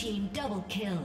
team double kill.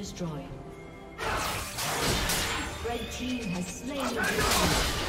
Destroyed. Red team has slain the